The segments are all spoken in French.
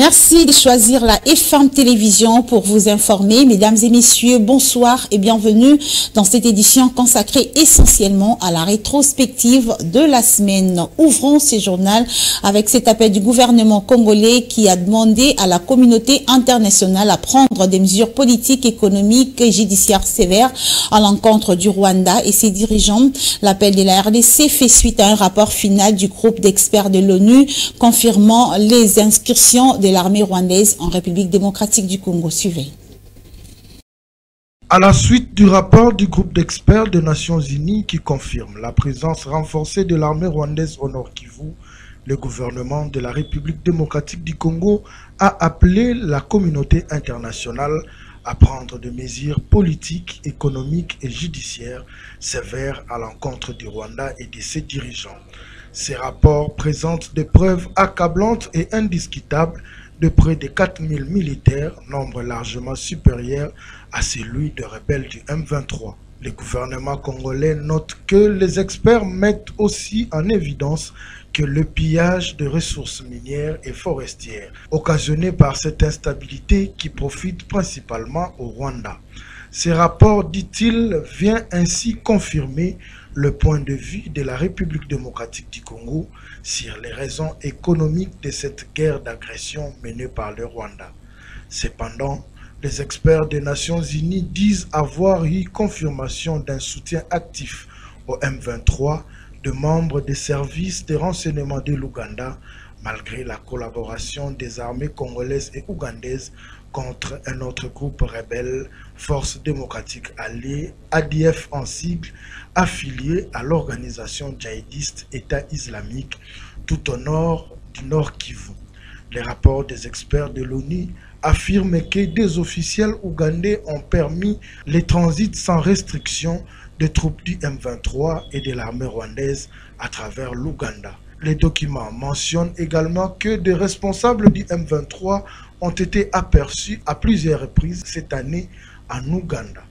Merci de choisir la FM Télévision pour vous informer. Mesdames et messieurs, bonsoir et bienvenue dans cette édition consacrée essentiellement à la rétrospective de la semaine. Ouvrons ce journal avec cet appel du gouvernement congolais qui a demandé à la communauté internationale à prendre des mesures politiques, économiques et judiciaires sévères à l'encontre du Rwanda et ses dirigeants. L'appel de la RDC fait suite à un rapport final du groupe d'experts de l'ONU confirmant les inscriptions l'armée rwandaise en République démocratique du Congo. Suivez. À la suite du rapport du groupe d'experts des Nations Unies qui confirme la présence renforcée de l'armée rwandaise au Nord Kivu, le gouvernement de la République démocratique du Congo a appelé la communauté internationale à prendre des mesures politiques, économiques et judiciaires sévères à l'encontre du Rwanda et de ses dirigeants. Ces rapports présentent des preuves accablantes et indiscutables de près de 4000 militaires, nombre largement supérieur à celui de rebelles du M23. Le gouvernement congolais note que les experts mettent aussi en évidence que le pillage de ressources minières et forestières, occasionné par cette instabilité qui profite principalement au Rwanda. Ces rapports, dit-il, vient ainsi confirmer le point de vue de la République démocratique du Congo sur les raisons économiques de cette guerre d'agression menée par le Rwanda. Cependant, les experts des Nations Unies disent avoir eu confirmation d'un soutien actif au M23 de membres des services de renseignement de l'Ouganda, malgré la collaboration des armées congolaises et ougandaises contre un autre groupe rebelle, Force démocratique alliée, ADF en sigle, affilié à l'organisation djihadiste État islamique tout au nord du Nord Kivu. Les rapports des experts de l'ONU affirment que des officiels ougandais ont permis les transits sans restriction des troupes du M23 et de l'armée rwandaise à travers l'Ouganda. Les documents mentionnent également que des responsables du M23 ont été aperçus à plusieurs reprises cette année en Ouganda.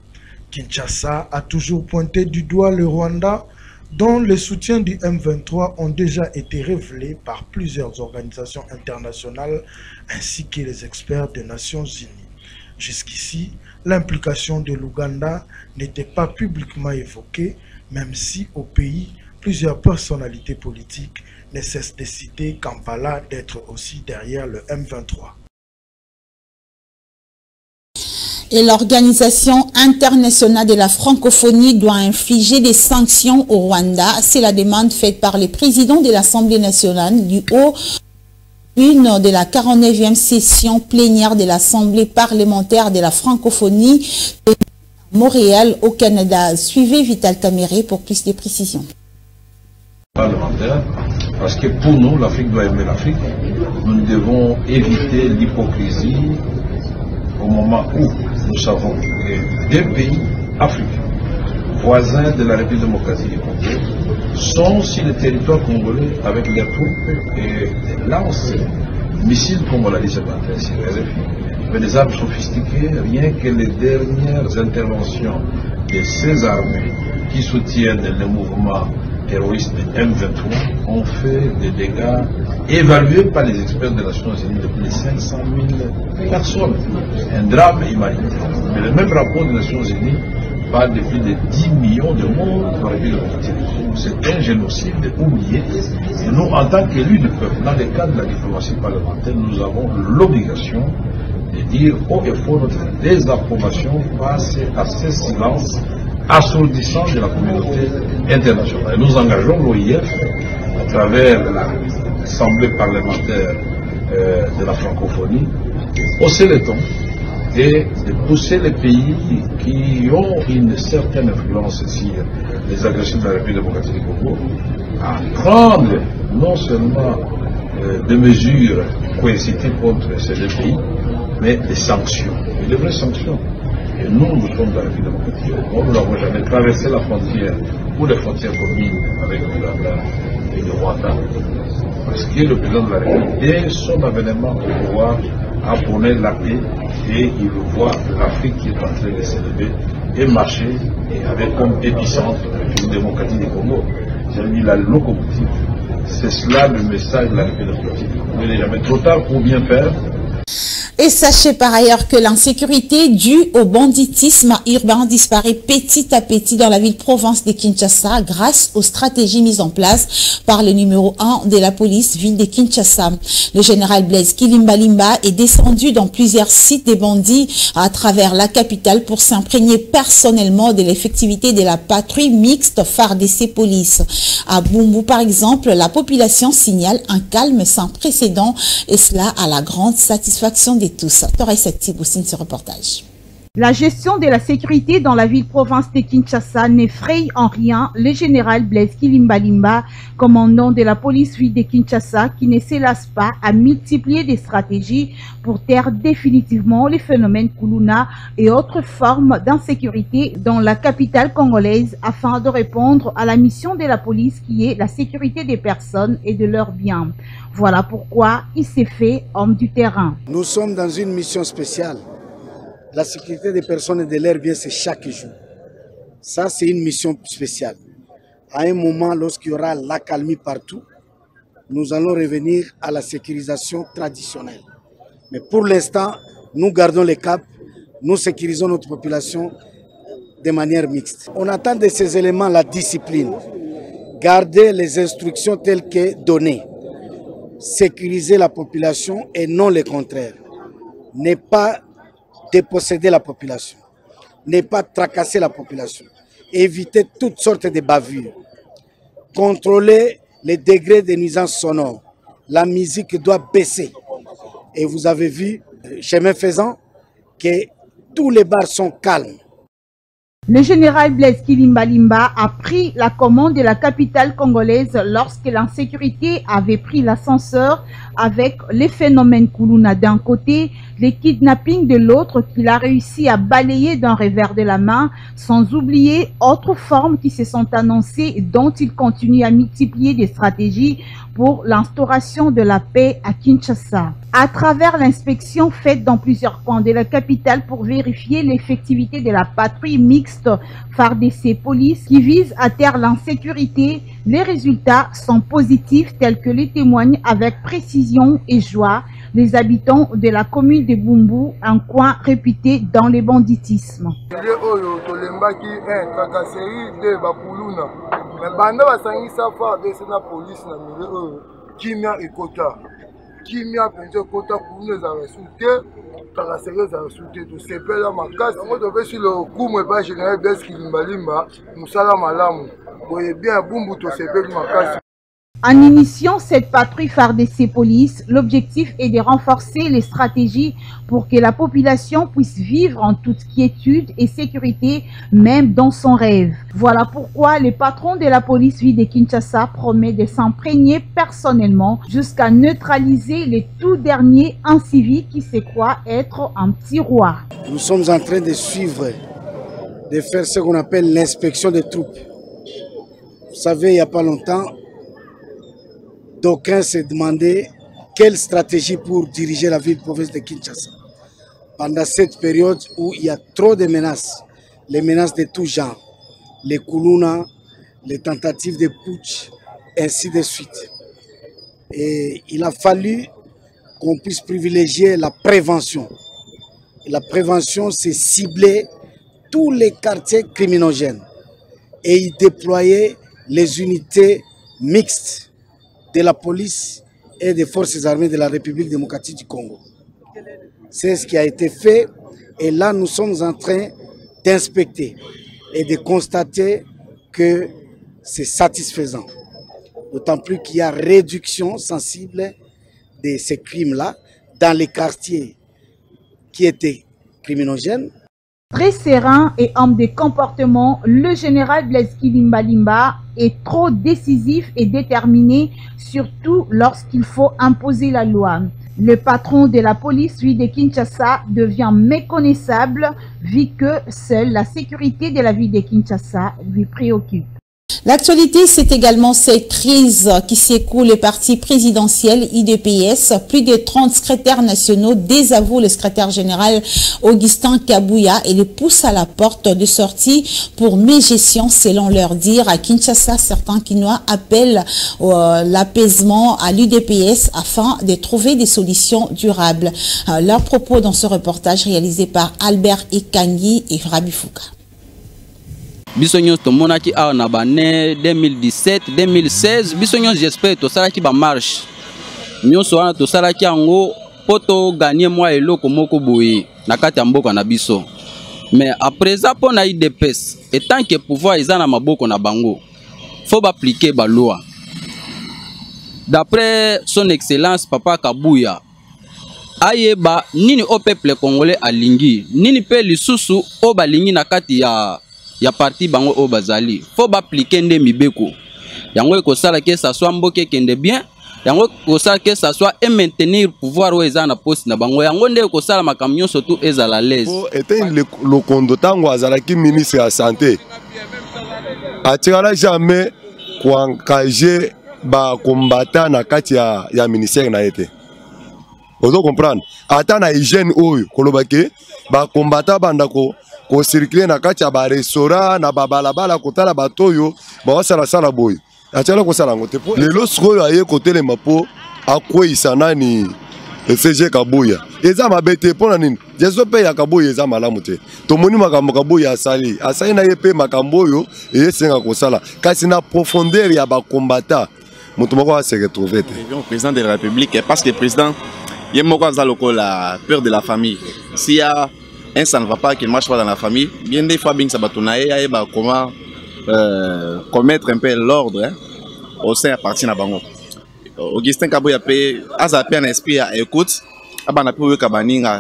Kinshasa a toujours pointé du doigt le Rwanda dont les soutiens du M23 ont déjà été révélés par plusieurs organisations internationales ainsi que les experts des Nations Unies. Jusqu'ici, l'implication de l'Ouganda n'était pas publiquement évoquée, même si au pays, plusieurs personnalités politiques ne cessent de citer Kampala d'être aussi derrière le M23. Et l'Organisation internationale de la francophonie doit infliger des sanctions au Rwanda. C'est la demande faite par le président de l'Assemblée nationale du haut une de la 49e session plénière de l'Assemblée parlementaire de la francophonie de Montréal au Canada. Suivez Vital Taméré pour plus de précisions. Parlementaire, parce que pour nous, l'Afrique doit aimer l'Afrique. Nous devons éviter l'hypocrisie au moment où nous savons que des pays africains, voisins de la République démocratique du Congo, sont sur le territoire congolais avec leurs troupes et lancent missiles, comme on l'a dit ce mais des armes sophistiquées, rien que les dernières interventions de ces armées qui soutiennent le mouvement terroriste de M23 ont fait des dégâts évalués par les experts des Nations Unies de plus de 500 000 personnes. Un drame humanitaire. Mais le même rapport des Nations Unies parle de plus de 10 millions de morts dans la ville de C'est un génocide oublié. Et nous, en tant qu'élus du peuple, dans le cadre de la diplomatie parlementaire, nous avons l'obligation de dire haut et fort notre désapprobation face à ce silence assourdissant de la communauté internationale. nous engageons l'OIF à travers l'Assemblée parlementaire euh, de la francophonie, hausser le ton et de pousser les pays qui ont une certaine influence sur les agressions de la République démocratique du Congo à prendre non seulement euh, des mesures coercitives contre ces deux pays, mais des sanctions, des vraies sanctions. Et nous, nous sommes dans la République démocratique. Nous n'avons jamais traversé la frontière ou les frontières communes avec et le Rwanda. Parce que le président de la République, dès son avènement au pouvoir, a prôné la paix et il voit l'Afrique qui est en train de s'élever et marcher et avec comme épicentre la République démocratique du Congo. J'ai mis la locomotive. C'est cela le message de la République démocratique Congo. Il n'est jamais trop tard pour bien faire. Et sachez par ailleurs que l'insécurité due au banditisme urbain disparaît petit à petit dans la ville-province de Kinshasa grâce aux stratégies mises en place par le numéro 1 de la police ville de Kinshasa. Le général Blaise Kilimbalimba est descendu dans plusieurs sites des bandits à travers la capitale pour s'imprégner personnellement de l'effectivité de la patrouille mixte FARDC Police. À Bumbu, par exemple, la population signale un calme sans précédent et cela à la grande satisfaction des tous. Torres signe ce reportage. La gestion de la sécurité dans la ville-province de Kinshasa n'effraie en rien le général Blaise Kilimbalimba, commandant de la police ville de Kinshasa, qui ne s'élasse pas à multiplier des stratégies pour taire définitivement les phénomènes Kuluna et autres formes d'insécurité dans la capitale congolaise afin de répondre à la mission de la police qui est la sécurité des personnes et de leurs biens. Voilà pourquoi il s'est fait homme du terrain. Nous sommes dans une mission spéciale la sécurité des personnes et de leurs biens, c'est chaque jour. Ça, c'est une mission spéciale. À un moment, lorsqu'il y aura l'accalmie partout, nous allons revenir à la sécurisation traditionnelle. Mais pour l'instant, nous gardons les caps, nous sécurisons notre population de manière mixte. On attend de ces éléments la discipline, garder les instructions telles que données, sécuriser la population et non le contraire. Pas déposséder la population, ne pas tracasser la population, éviter toutes sortes de bavures, contrôler les degrés de nuisance sonore. La musique doit baisser. Et vous avez vu, euh, chemin faisant, que tous les bars sont calmes. Le général Blaise Kilimbalimba a pris la commande de la capitale congolaise lorsque l'insécurité avait pris l'ascenseur avec les phénomènes Kuluna d'un côté, les kidnappings de l'autre qu'il a réussi à balayer d'un revers de la main, sans oublier autres formes qui se sont annoncées et dont il continue à multiplier des stratégies pour l'instauration de la paix à Kinshasa. À travers l'inspection faite dans plusieurs points de la capitale pour vérifier l'effectivité de la patrouille mixte FARDC Police qui vise à terre l'insécurité, les résultats sont positifs tels que les témoignent avec précision et joie les habitants de la commune de Bumbu, un coin réputé dans le banditisme. En initiant cette patrouille FARDC Police, l'objectif est de renforcer les stratégies pour que la population puisse vivre en toute quiétude et sécurité, même dans son rêve. Voilà pourquoi le patron de la police ville de Kinshasa promet de s'imprégner personnellement jusqu'à neutraliser les tout derniers inciviques qui se croient être un petit roi. Nous sommes en train de suivre, de faire ce qu'on appelle l'inspection des troupes. Vous savez, il n'y a pas longtemps, D'aucuns se demandaient quelle stratégie pour diriger la ville-province de Kinshasa. Pendant cette période où il y a trop de menaces, les menaces de tout genre, les Kuluna, les tentatives de putsch, ainsi de suite. Et il a fallu qu'on puisse privilégier la prévention. La prévention, c'est cibler tous les quartiers criminogènes et y déployer les unités mixtes de la police et des forces armées de la République démocratique du Congo. C'est ce qui a été fait et là nous sommes en train d'inspecter et de constater que c'est satisfaisant. D'autant plus qu'il y a réduction sensible de ces crimes-là dans les quartiers qui étaient criminogènes Très serein et homme de comportement, le général Blaise Kilimbalimba est trop décisif et déterminé, surtout lorsqu'il faut imposer la loi. Le patron de la police, lui de Kinshasa, devient méconnaissable vu que seule la sécurité de la ville de Kinshasa lui préoccupe. L'actualité, c'est également cette crise qui secoue le parti présidentiel IDPS. Plus de 30 secrétaires nationaux désavouent le secrétaire général Augustin Kabouya et le poussent à la porte de sortie pour mégestion, selon leur dire. À Kinshasa, certains Kinois appellent euh, l'apaisement à l'UDPS afin de trouver des solutions durables. Euh, leurs propos dans ce reportage réalisé par Albert Ikangi et Rabi Fouka. Biso nyonso tomonaki awa na bane 2017 2016 biso nyonso j'espère tosalaki bamarshe nyonso wana tosalaki yango mpo toganie mwa eloko moko boye na kati ya mboka na biso. Mais aprésent mpo na idps etanke pouvoir eza na maboko na bango fo baaplike baloi d'après son excellence papa kabuya ayeba nini o peuple congolais alingi? Nini mpe lisusu oyo balingi na kati ya ya parti bango oyo bazali. Fo baaplike nde mibeko. Yango ekosala ke sa soit mboka ekende bien yango ekosala ke sa soit emaintenir pouvoir oyo eza na poste na bango. Yango nde ekosala makambo nyonso tu ezala lese eteni lokondo ntango azalaki ministre ya sante atikala jamais koengage bakombata na kati ya, ya ministère na ye te. Ozo comprendre. Ata na hygiène oyo koloba ke bakombata banda ko kocircule na kati ya barestaurant na babalabala kotala bato oyo bawasalasala boye. Atiala kosala yango te. Lelo sikoyo aye kotelema mpo akweyisa nani? Cg kabuya. Eza mabe te nini? Jesu mpe ya kabuya eza malamu te. Tomoni makambo kabuya asali. Asali na ye makambo kasi na profondeur ya moko te. Président de la république parce que président ye moko aza lokola peur de la famille. S'il y a un ça ne va pas, qu'il ne marche pas dans la famille, bien des fois, ça va tourner, comment euh, commettre un peu l'ordre hein, au sein à partir de Bango. Augustin Kabouya peut, a un esprit à écoute,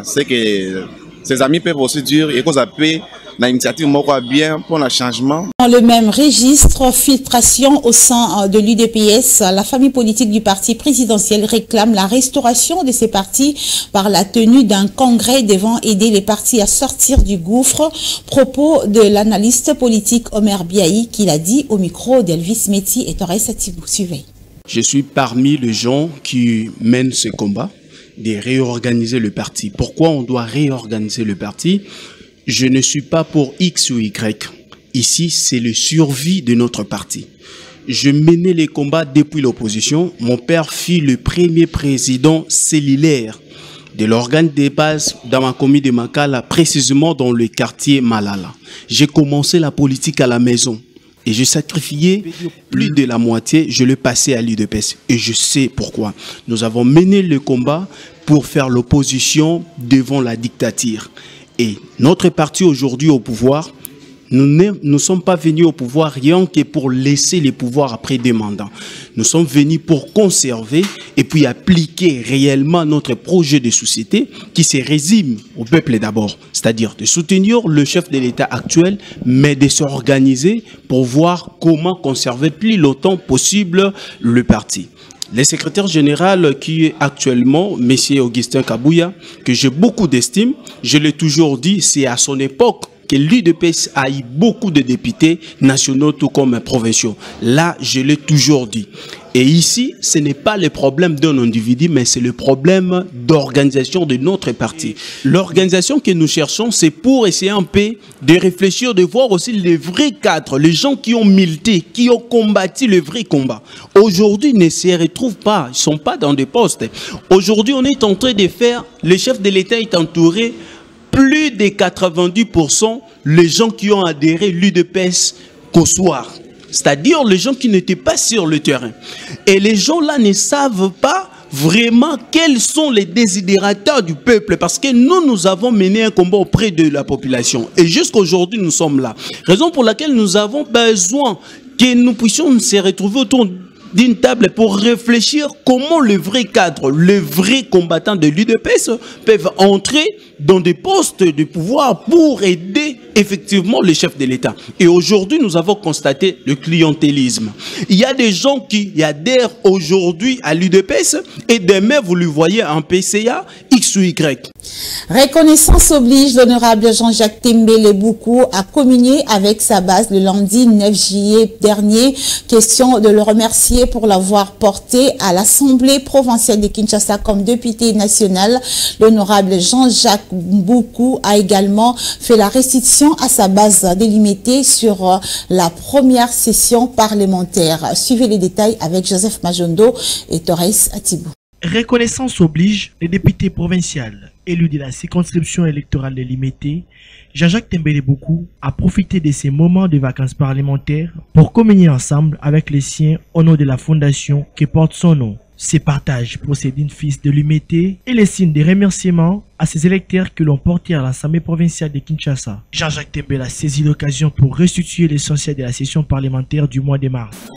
c'est que ses amis peuvent aussi dire et qu'on appelle l'initiative bien pour le changement. Dans le même registre, filtration au sein de l'UDPS, la famille politique du parti présidentiel réclame la restauration de ces partis par la tenue d'un congrès devant aider les partis à sortir du gouffre. Propos de l'analyste politique Omer Biaï qui l'a dit au micro d'Elvis Meti et Torres Satibou. Suivez. Je suis parmi les gens qui mènent ce combat de réorganiser le parti. Pourquoi on doit réorganiser le parti? Je ne suis pas pour X ou Y. Ici, c'est le survie de notre parti. Je menais les combats depuis l'opposition. Mon père fut le premier président cellulaire de l'organe de base dans ma commune de Makala, précisément dans le quartier Malala. J'ai commencé la politique à la maison et j'ai sacrifié plus de la moitié, je l'ai passé à l'UDPS et je sais pourquoi. Nous avons mené le combat pour faire l'opposition devant la dictature. Et notre parti aujourd'hui au pouvoir, nous ne sommes pas venus au pouvoir rien que pour laisser les pouvoirs après des mandats. Nous sommes venus pour conserver et puis appliquer réellement notre projet de société qui se résume au peuple d'abord, c'est-à-dire de soutenir le chef de l'État actuel, mais de s'organiser pour voir comment conserver plus longtemps possible le parti. Le secrétaire général qui est actuellement, M. Augustin Kabouya, que j'ai beaucoup d'estime, je l'ai toujours dit, c'est à son époque que l'UDPS a eu beaucoup de députés nationaux tout comme provinciaux. Là, je l'ai toujours dit. Et ici, ce n'est pas le problème d'un individu, mais c'est le problème d'organisation de notre parti. L'organisation que nous cherchons, c'est pour essayer un peu de réfléchir, de voir aussi les vrais cadres, les gens qui ont milité, qui ont combattu le vrai combat. Aujourd'hui, ne se retrouvent pas, ils ne sont pas dans des postes. Aujourd'hui, on est en train de faire, le chef de l'État est entouré plus de 90% les gens qui ont adhéré l'UDPS qu'au soir. C'est-à-dire les gens qui n'étaient pas sur le terrain. Et les gens là ne savent pas vraiment quels sont les désidérateurs du peuple parce que nous, nous avons mené un combat auprès de la population. Et jusqu'à aujourd'hui, nous sommes là. Raison pour laquelle nous avons besoin que nous puissions se retrouver autour d'une table pour réfléchir comment le vrai cadre, le vrai combattant de l'UDPS peuvent entrer dans des postes de pouvoir pour aider effectivement le chef de l'État. Et aujourd'hui, nous avons constaté le clientélisme. Il y a des gens qui adhèrent aujourd'hui à l'UDPS et demain, vous le voyez en PCA, X ou Y. Reconnaissance oblige, l'honorable Jean-Jacques Tembele Boukou a communié avec sa base le lundi 9 juillet dernier. Question de le remercier pour l'avoir porté à l'Assemblée provinciale de Kinshasa comme député national. L'honorable Jean-Jacques Boukou a également fait la restitution à sa base délimitée sur euh, la première session parlementaire. Suivez les détails avec Joseph Majondo et Torres Atibou. Reconnaissance oblige, les députés provinciaux élus de la circonscription électorale de Limité, Jean-Jacques Tembele Beaucoup a profité de ces moments de vacances parlementaires pour communier ensemble avec les siens au nom de la fondation qui porte son nom. Ces partages procèdent d'une fils de l'humité et les signes de remerciements à ces électeurs qui l'ont porté à l'Assemblée provinciale de Kinshasa. Jean-Jacques Tembele a saisi l'occasion pour restituer l'essentiel de la session parlementaire du mois de mars.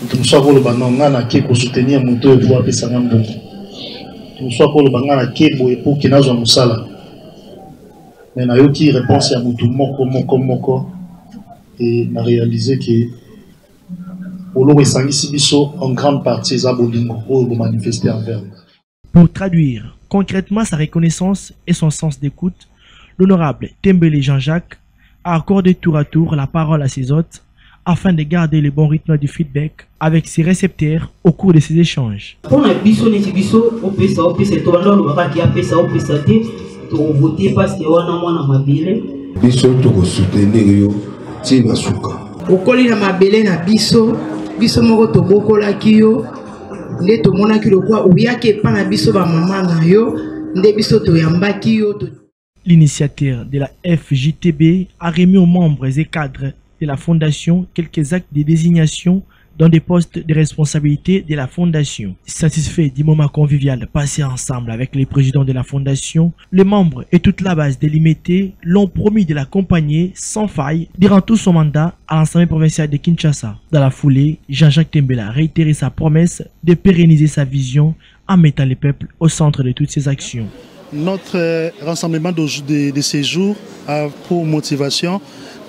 Pour traduire concrètement sa reconnaissance et son sens d'écoute, l'honorable Tembele Jean-Jacques a accordé tour à tour la parole à ses hôtes afin de garder le bon rythme du feedback avec ses récepteurs au cours de ces échanges. mpona biso neti biso opesa opesa tobanda olobakaki apesa opesa te tokovote paske wana mwana mabele biso tokosoutenir yo ntina suka okoli na mabele na biso biso moko tobokolaki yo nde tomonaki lokwa oyaki epa na biso bamama na yo nde biso toyambaki yo L'initiateur de la FJTB a remis aux membres et cadres de la Fondation quelques actes de désignation dans des postes de responsabilité de la Fondation. Satisfait du moment convivial passé ensemble avec les présidents de la Fondation, les membres et toute la base délimitée l'ont promis de l'accompagner sans faille durant tout son mandat à l'Assemblée provinciale de Kinshasa. Dans la foulée, Jean-Jacques Tembela a réitéré sa promesse de pérenniser sa vision en mettant les peuples au centre de toutes ses actions. Notre euh, rassemblement de, ces jours a pour motivation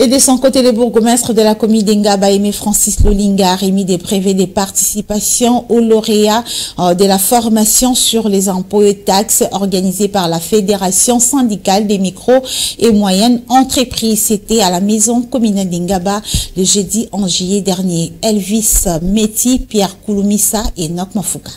Et de son côté, le bourgmestre de la commune d'Engaba, Aimé Francis Lolinga, a remis des brevets de participation aux lauréats euh, de la formation sur les impôts et taxes organisée par la Fédération syndicale des micro et moyennes entreprises. C'était à la maison communale d'Engaba le jeudi en juillet dernier. Elvis Meti, Pierre Kouloumissa et Nok Mafouka.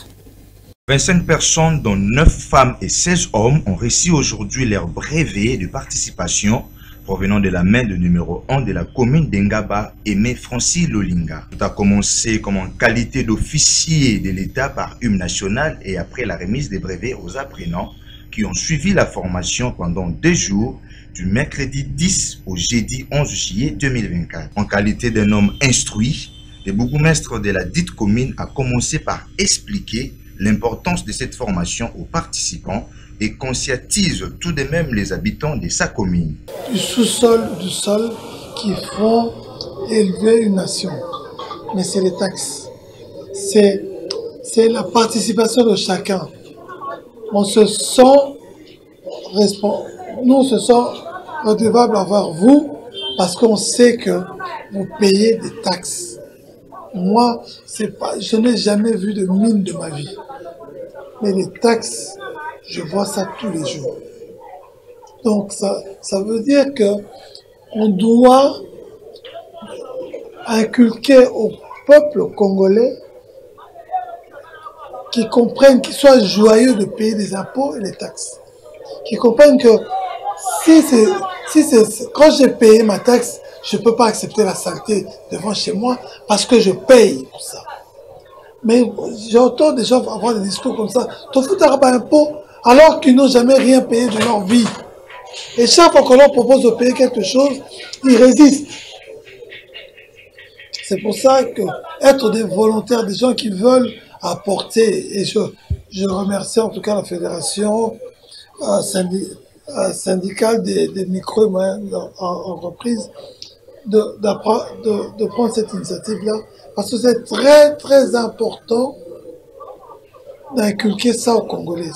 25 personnes, dont 9 femmes et 16 hommes, ont reçu aujourd'hui leur brevet de participation provenant de la main de numéro 1 de la commune d'Engaba, Aimé Francis Lolinga. Tout a commencé comme en qualité d'officier de l'État par Hume National et après la remise des brevets aux apprenants qui ont suivi la formation pendant deux jours du mercredi 10 au jeudi 11 juillet 2024. En qualité d'un homme instruit, le bourgmestre de la dite commune a commencé par expliquer l'importance de cette formation aux participants et conscientise tout de même les habitants de sa commune. Du sous-sol, du sol qui font élever une nation. Mais c'est les taxes. C'est, la participation de chacun. On se sent nous on se sent redevable envers vous parce qu'on sait que vous payez des taxes. Moi, pas, je n'ai jamais vu de mine de ma vie. Mais les taxes, je vois ça tous les jours. Donc ça, ça veut dire que on doit inculquer au peuple congolais qui comprennent, qu'ils soient joyeux de payer des impôts et des taxes. Qui comprennent que si c'est, si quand j'ai payé ma taxe, je ne peux pas accepter la saleté devant chez moi parce que je paye pour ça. Mais j'entends des gens avoir des discours comme ça. T'en fous pas impôt alors qu'ils n'ont jamais rien payé de leur vie. Et chaque fois qu'on leur propose de payer quelque chose, ils résistent. C'est pour ça que être des volontaires, des gens qui veulent apporter, et je, je remercie en tout cas la fédération, syndi syndical des, des, micro et moyennes entreprises de, de, de, prendre cette initiative-là, parce que c'est très très important d'inculquer ça aux Congolais.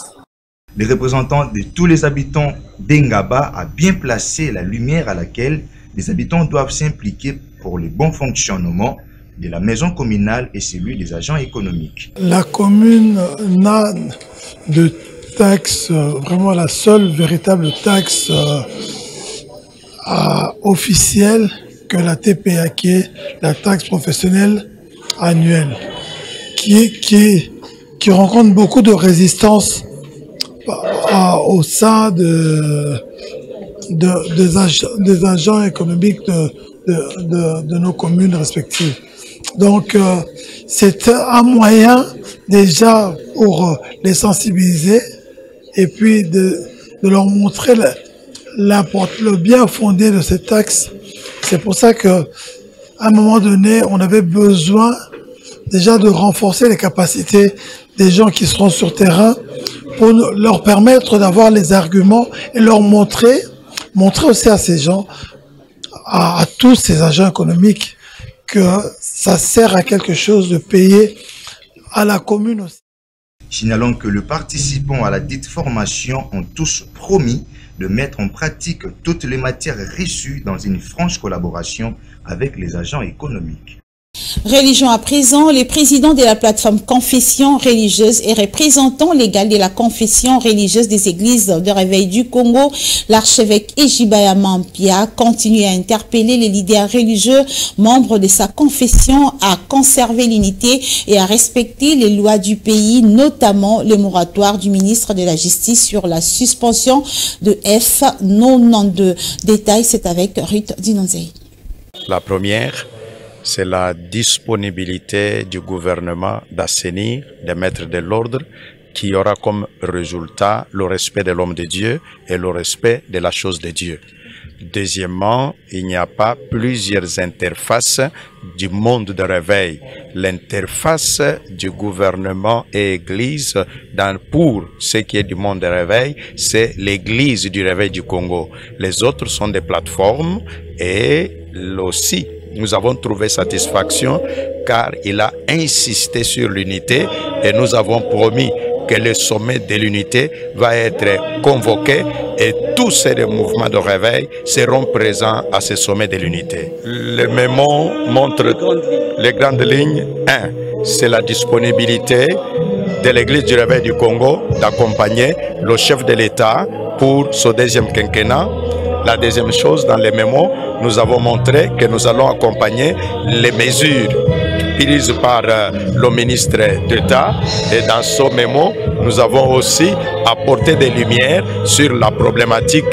Le représentant de tous les habitants d'Engaba a bien placé la lumière à laquelle les habitants doivent s'impliquer pour le bon fonctionnement de la maison communale et celui des agents économiques. La commune n'a de taxe, vraiment la seule véritable taxe euh, officielle que la TPA, qui est la taxe professionnelle annuelle, qui, qui, qui rencontre beaucoup de résistance au sein de, de des, ag des, agents économiques de, de, de, nos communes respectives. Donc, euh, c'est un moyen déjà pour les sensibiliser et puis de, de leur montrer le bien fondé de cette taxe. C'est pour ça que à un moment donné, on avait besoin déjà de renforcer les capacités des gens qui seront sur terrain pour leur permettre d'avoir les arguments et leur montrer, montrer aussi à ces gens, à, tous ces agents économiques, que ça sert à quelque chose de payer à la commune aussi. Signalons que les participants à la dite formation ont tous promis de mettre en pratique toutes les matières reçues dans une franche collaboration avec les agents économiques. Religion à présent, le président de la plateforme Confession religieuse et représentant légal de la confession religieuse des églises de réveil du Congo, l'archevêque Ejibaya Mampia, continue à interpeller les leaders religieux membres de sa confession à conserver l'unité et à respecter les lois du pays, notamment le moratoire du ministre de la Justice sur la suspension de F92. Détail, c'est avec Ruth Dinonzei. La première, c'est la disponibilité du gouvernement d'assainir, de mettre de l'ordre qui aura comme résultat le respect de l'homme de Dieu et le respect de la chose de Dieu. Deuxièmement, il n'y a pas plusieurs interfaces du monde de réveil. L'interface du gouvernement et Église dans, pour ce qui est du monde de réveil, c'est l'Église du réveil du Congo. Les autres sont des plateformes et aussi nous avons trouvé satisfaction car il a insisté sur l'unité et nous avons promis que le sommet de l'unité va être convoqué et tous ces mouvements de réveil seront présents à ce sommet de l'unité. Le mémo montre les grandes lignes. Un, c'est la disponibilité de l'Église du réveil du Congo d'accompagner le chef de l'État pour ce deuxième quinquennat la deuxième chose, dans les mémos, nous avons montré que nous allons accompagner les mesures prises par euh, le ministre d'État. Et dans ce mémo, nous avons aussi apporté des lumières sur la problématique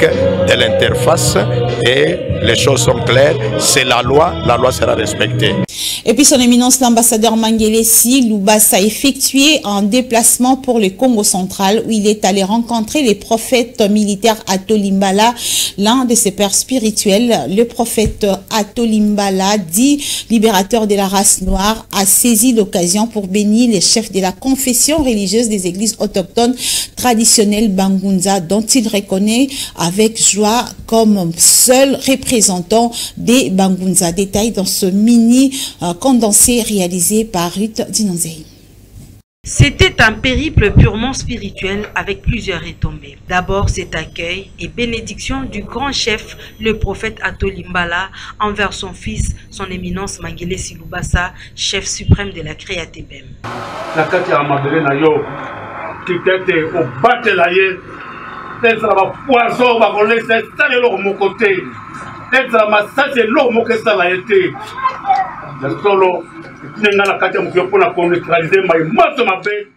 de l'interface et les choses sont claires. C'est la loi, la loi sera respectée. Et puis son éminence l'ambassadeur Mangelesi Loubassa a effectué un déplacement pour le Congo central où il est allé rencontrer les prophètes militaires Atolimbala, l'un de ses pères spirituels. Le prophète Atolimbala, dit libérateur de la race noire, a saisi l'occasion pour bénir les chefs de la confession religieuse des églises autochtones traditionnelles Bangunza dont il reconnaît avec joie comme seul représentant des Bangunza. Détail dans ce mini condensé réalisé par Ruth Dinonzei. C'était un périple purement spirituel avec plusieurs retombées. D'abord cet accueil et bénédiction du grand chef, le prophète Atolimbala, envers son fils, son éminence Mangele Silubasa, chef suprême de la Créatébem. Ya solo etinenga na kati ya mokili mpona koneutralize mai moto mabe.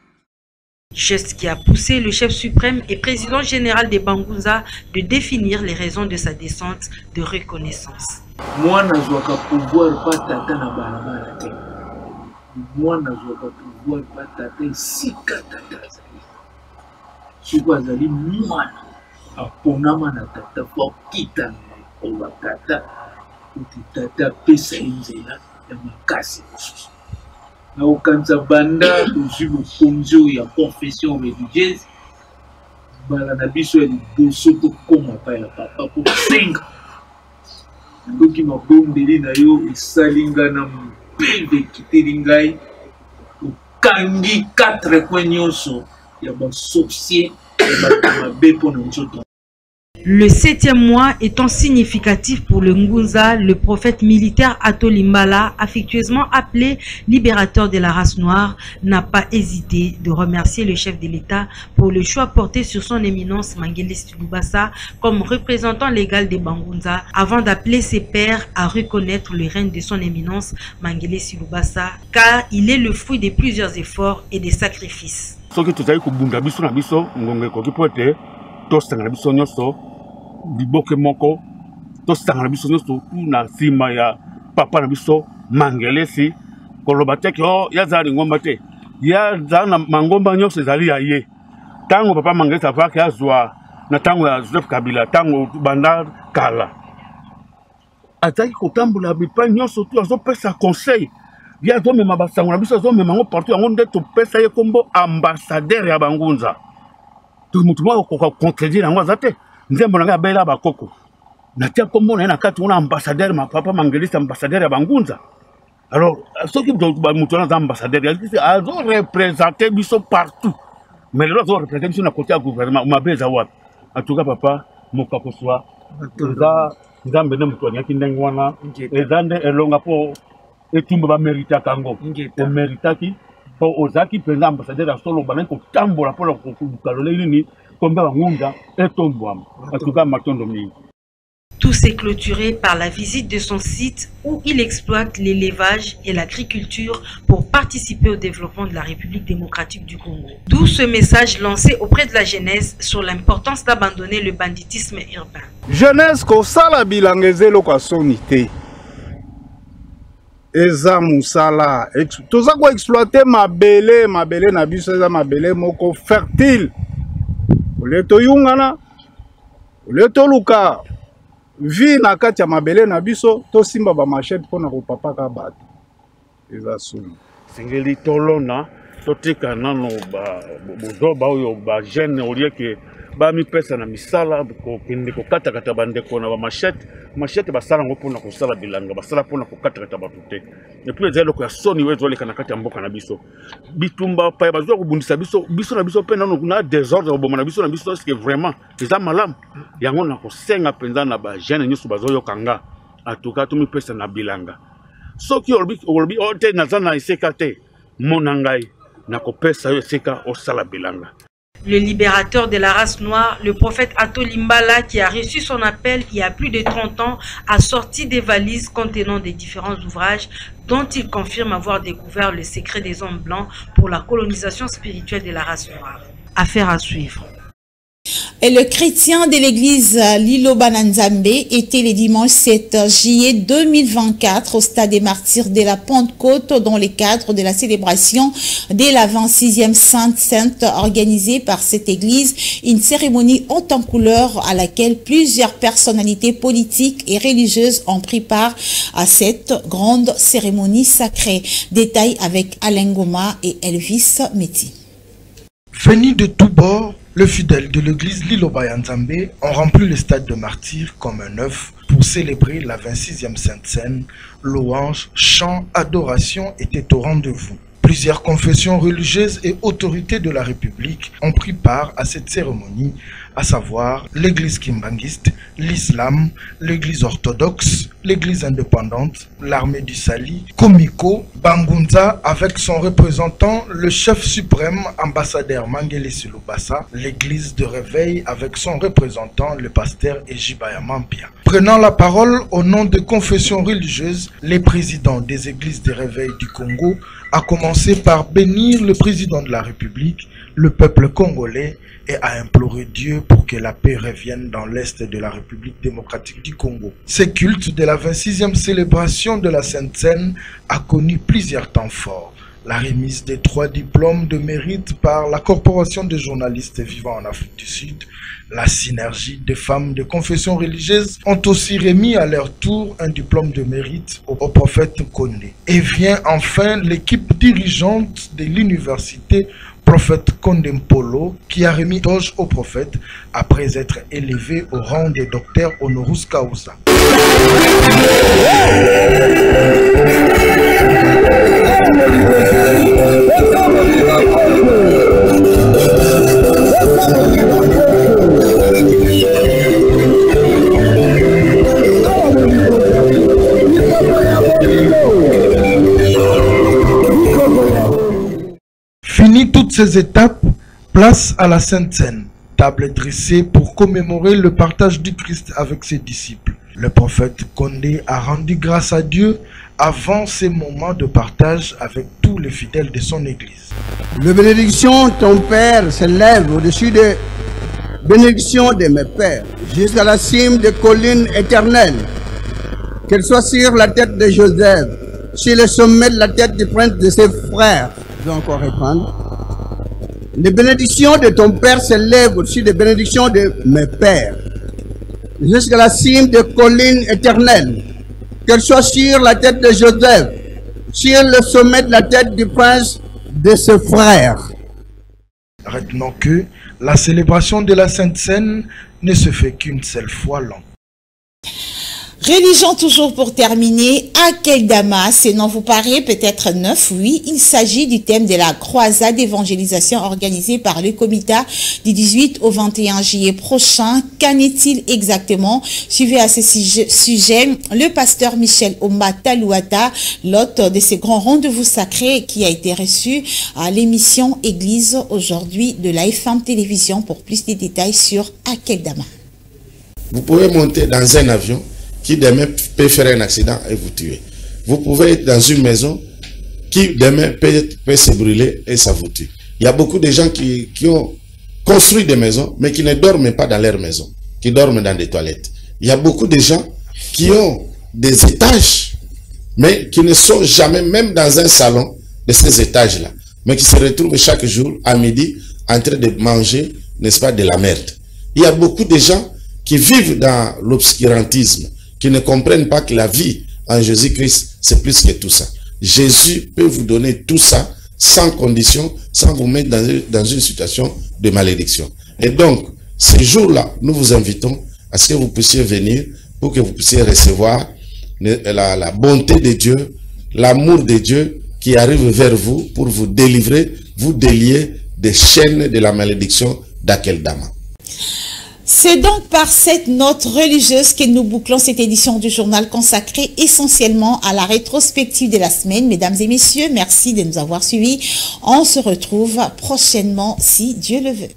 Geste qui a poussé le chef suprême et président général des Bangunza de définir les raisons de sa descente de reconnaissance. mwana azwaka pouvoir pa tata na balabala te. Mwana azwaka pouvoir pa tata esika tata azali. Soki azali mwana aponama na tata po akita oba tata oti tata apesa ye nzela ya makasi mosusu. Nakokanisa banda tozwi bokonzi oyo ya confession religieuse mbala na biso ya liboso tokóma epai ya papa kosenga ndoki mabombeli na yo esali nga na mpeve ekiteli ngai okangi 4 point nyonso ya basorcier ya bato mabe mpo na nzoto Le septième mois étant significatif pour le Ngunza, le prophète militaire Ato Limbala, affectueusement appelé libérateur de la race noire, n'a pas hésité de remercier le chef de l'État pour le choix porté sur son éminence Mangelis Lubasa comme représentant légal des Bangunza, avant d'appeler ses pairs à reconnaître le règne de son éminence Mangelis Lubasa, car il est le fruit de plusieurs efforts et des sacrifices. Tozali kobunda biso na biso nyonso liboke moko nyonso na nsima ya papa na biso mangelesi koloba teke o ya azala lingomba te. Ya azala na mangomba nyonso ezali ya ye. Ntango papa mangelesi avaki azwa na ntango ya joseph kabila ntango banda kala. Azalaki kotambola bipai nyonso tu azopesa conseil. Ye azomema basango na biso azomema yango partout yango nde topesa ye nkombo ambassadeur ya bangunza. Motu moko akoka contredire yango aza te nzembo na ngai abelela bakoko natia nkombo na ye na kati wana ambassadeur mapapa mangelisi ambassadeur ya bangunza alors soki motu wana aza ambassadeur azorepresente biso partout mais lelo azorepresente biso na kote ya gouvernement mabe eza wapi atuka papa mokakozwa eza nzambe nde moto alingaki ndenge wana eza nde elonga mpo etumba bameritaka yango omeritaki mpo ozalaki mpenza ambassadeur ya solo bandaki kotambola mpona koluka lolei nini kombe bangunza etombwama atuka matondo mingi Tout s'est clôturé par la visite de son site où il exploite l'élevage et l'agriculture pour participer au développement de la République démocratique du Congo. D'où ce message lancé auprès de la jeunesse sur l'importance d'abandonner le banditisme urbain. jeunesse kosala bilanga eza eloko ya soni te. Eza mosala. Ex- toza koexploite mabele mabele na biso eza mabele moko fertile olie toyungana? Olie toluka? Vi na kati ya mabele na biso tosimba bamashete mpona kopapaka bato. Eza soni. Sengeli tolona totika nano ba- bozoba oyo bagene olieke bamipesa na misala kokende kokatakata bandeko na bamashete mashete basala yango mpona kosala bilanga basala mpona kokatakata bato te. Epuis eza eloko ya soni oyo ezoleka na kati ya mboka na biso. Bitumba paya bazwa kobundisa biso biso na biso mpe nano na désordre koboma na biso na biso eske vraiment eza malamu? Yango na kosenga mpenza na bagene nyonso bazoyoka nga. Atuka tomipesa na bilanga. Soki olobi o te naza na esika te mona ngai nakopesa yo esika osala bilanga Le libérateur de la race noire, le prophète Ato Limbala, qui a reçu son appel il y a plus de 30 ans, a sorti des valises contenant des différents ouvrages dont il confirme avoir découvert le secret des hommes blancs pour la colonisation spirituelle de la race noire. Affaire à suivre. Le chrétien de l'église Lilo Bananzambe était le dimanche 7 juillet 2024 au stade des martyrs de la Pentecôte dans le cadre de la célébration de la 26e Sainte Sainte organisée par cette église, une cérémonie haute en couleur à laquelle plusieurs personnalités politiques et religieuses ont pris part à cette grande cérémonie sacrée. Détail avec Alain Goma et Elvis Meti. Venus de tous bords, les fidèles de l'église Lilo Bayanzambe ont rempli le stade de martyrs comme un œuf pour célébrer la 26e Sainte Seine. Louanges, chants, adoration étaient au rendez-vous. Plusieurs confessions religieuses et autorités de la République ont pris part à cette cérémonie, à savoir l'église kimbanguiste, l'islam, l'église orthodoxe, l'église indépendante, l'armée du Sali, Komiko, Bangunza avec son représentant, le chef suprême ambassadeur Mangele Silubasa, l'église de réveil avec son représentant, le pasteur Ejibaya Mampia. Prenant la parole au nom des confessions religieuses, les présidents des églises de réveil du Congo a commencé par bénir le président de la République, le peuple congolais et a imploré Dieu pour que la paix revienne dans l'est de la République démocratique du Congo. Ce culte de la 26e célébration de la Sainte Seine a connu plusieurs temps forts. La remise des trois diplômes de mérite par la Corporation des journalistes vivant en Afrique du Sud, la synergie des femmes de confession religieuse ont aussi remis à leur tour un diplôme de mérite au, prophète Kondé. Et vient enfin l'équipe dirigeante de l'université prophète Kondempolo, qui a remis toge au prophète après être élevé au rang des docteurs honoris causa. Ces étapes, place à la Sainte Seine, table dressée pour commémorer le partage du Christ avec ses disciples. Le prophète Condé a rendu grâce à Dieu avant ces moments de partage avec tous les fidèles de son Église. Le bénédiction, ton Père, s'élève au-dessus de bénédiction de mes pères, jusqu'à la cime des collines éternelles. Qu'elle soit sur la tête de Joseph, sur le sommet de la tête du prince de ses frères. Encore répondre. Les bénédictions de ton Père s'élèvent au-dessus des bénédictions de mes pères, jusqu'à la cime des collines éternelles. Qu'elle soit sur la tête de Joseph, sur le sommet de la tête du prince de ses frères. Retenons que la célébration de la Sainte Seine ne se fait qu'une seule fois l'an. Religion toujours pour terminer, à quel Damas, nom vous paraît peut-être neuf, oui, il s'agit du thème de la croisade d'évangélisation organisée par le comité du 18 au 21 juillet prochain. Qu'en est-il exactement? Suivez à ce sujet le pasteur Michel Omata Louata, l'hôte de ce grand rendez-vous sacré qui a été reçu à l'émission Église aujourd'hui de la FM Télévision pour plus de détails sur Akeldama. Vous pouvez monter dans un avion qui demain peut faire un accident et vous tuer. Vous pouvez être dans une maison qui demain peut, se brûler et ça vous tue. Il y a beaucoup de gens qui, qui ont construit des maisons, mais qui ne dorment pas dans leur maison, qui dorment dans des toilettes. Il y a beaucoup de gens qui ont des étages, mais qui ne sont jamais même dans un salon de ces étages-là, mais qui se retrouvent chaque jour à midi en train de manger, n'est-ce pas, de la merde. Il y a beaucoup de gens qui vivent dans l'obscurantisme, qui ne comprennent pas que la vie en Jésus-Christ, c'est plus que tout ça. Jésus peut vous donner tout ça sans condition, sans vous mettre dans, une situation de malédiction. Et donc, ce jour-là, nous vous invitons à ce que vous puissiez venir pour que vous puissiez recevoir la, la bonté de Dieu, l'amour de Dieu qui arrive vers vous pour vous délivrer, vous délier des chaînes de la malédiction d'Akeldama. C'est donc par cette note religieuse que nous bouclons cette édition du journal consacrée essentiellement à la rétrospective de la semaine. Mesdames et messieurs, merci de nous avoir suivis. On se retrouve prochainement si Dieu le veut.